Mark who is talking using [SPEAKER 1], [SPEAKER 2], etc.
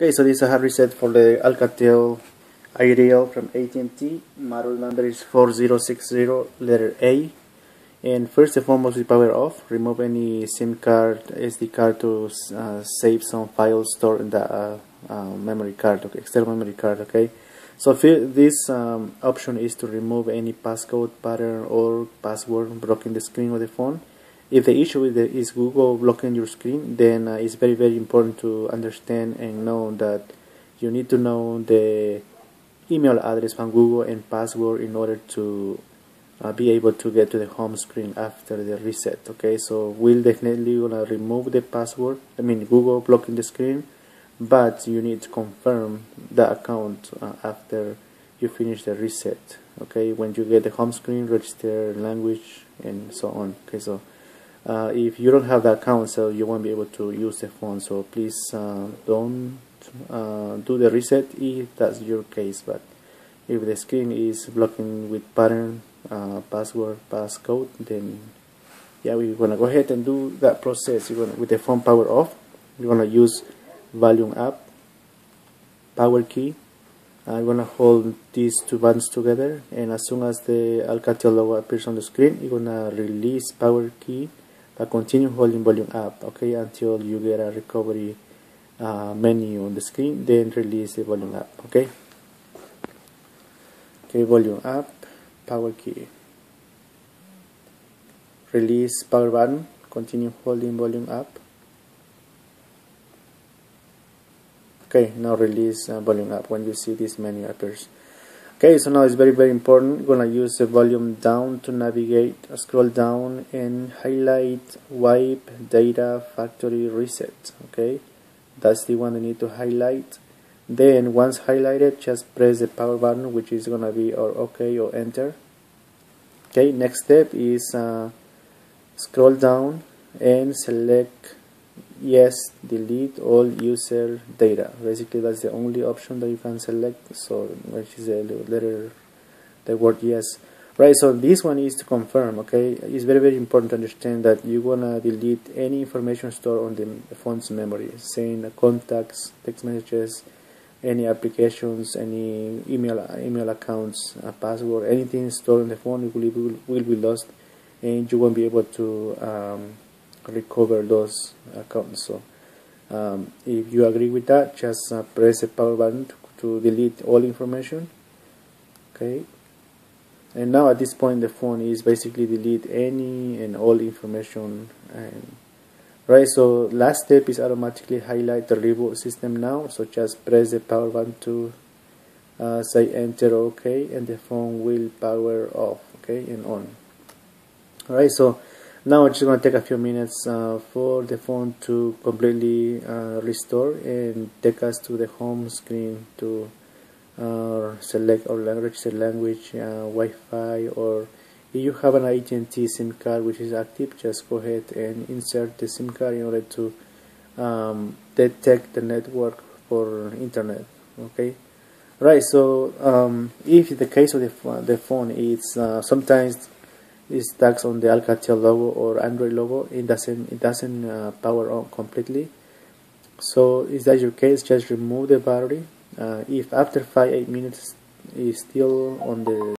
[SPEAKER 1] Okay, so this is a hard reset for the Alcatel Ideal from AT&T. Model number is 4060 letter A. And first and foremost, we power off. Remove any SIM card, SD card to uh, save some files stored in the uh, uh, memory card, okay, external memory card. Okay. So this um, option is to remove any passcode, pattern, or password blocking the screen of the phone if the issue is, Google blocking your screen, then uh, it's very very important to understand and know that you need to know the email address from Google and password in order to uh, be able to get to the home screen after the reset. Okay, so we'll definitely gonna remove the password. I mean Google blocking the screen, but you need to confirm the account uh, after you finish the reset. Okay, when you get the home screen, register language and so on. Okay, so uh, if you don't have the account so you won't be able to use the phone. So please uh, don't uh, do the reset if that's your case. But if the screen is blocking with pattern uh, password passcode then yeah we're gonna go ahead and do that process. Gonna with the phone power off you're gonna use volume up power key. I'm gonna hold these two buttons together and as soon as the Alcatel logo appears on the screen you're gonna release power key uh, continue holding volume up okay until you get a recovery uh, menu on the screen then release the volume up okay? Okay volume up power key. Release power button continue holding volume up. Okay now release uh, volume up when you see this menu appears okay so now it's very very important. We're gonna use the volume down to navigate. Scroll down and highlight wipe data factory reset. Okay that's the one I need to highlight. Then once highlighted just press the power button which is gonna be or ok or enter. Okay next step is uh, scroll down and select yes delete all user data. Basically that's the only option that you can select. So which is a letter the word yes. Right so this one is to confirm okay? It's very very important to understand that you want to delete any information stored on the phone's memory saying contacts text messages any applications any email email accounts password anything stored on the phone will, will, will be lost and you won't be able to um, recover those accounts so um, if you agree with that just uh, press the power button to, to, delete all information. Okay? And now at this point the phone is basically delete any and all information and right? So last step is automatically highlight the reboot system now. So just press the power button to uh, say enter ok and the phone will power off okay? And on. Alright so now it's going to take a few minutes uh, for the phone to completely uh, restore and take us to the home screen to uh, select our language, the language, uh, Wi-Fi or if you have an AT&T SIM card which is active just go ahead and insert the SIM card in order to um, detect the network for internet okay? Right so um, if the case of the, the phone is uh, sometimes is tags on the Alcatel logo or Android logo it doesn't it doesn't uh, power on completely. So is that your case? Just remove the battery. Uh, if after 5-8 minutes is still on the